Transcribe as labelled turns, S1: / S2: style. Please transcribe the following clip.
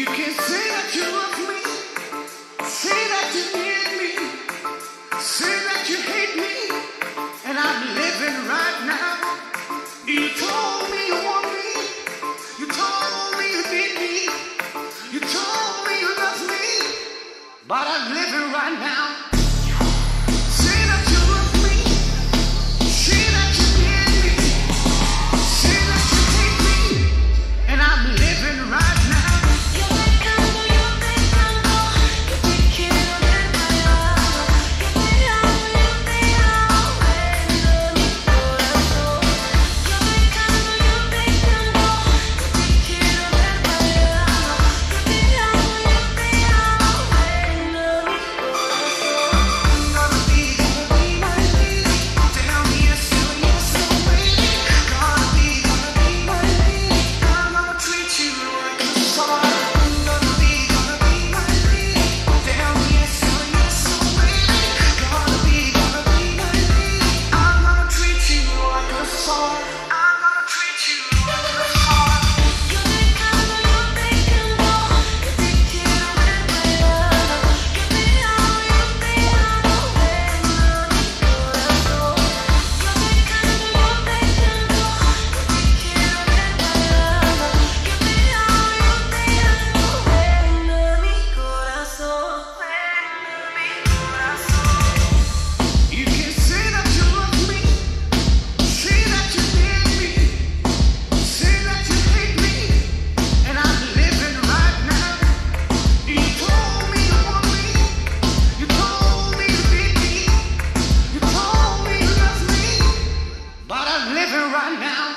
S1: You can say that you love me, say that you need me, say that you hate me, and I'm living right now. You told me you want me, you told me you need me, you told me you love me, but I'm living right now. now.